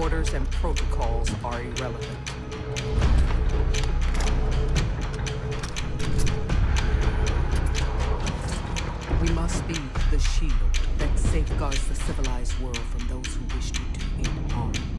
orders and protocols are irrelevant. We must be the shield that safeguards the civilized world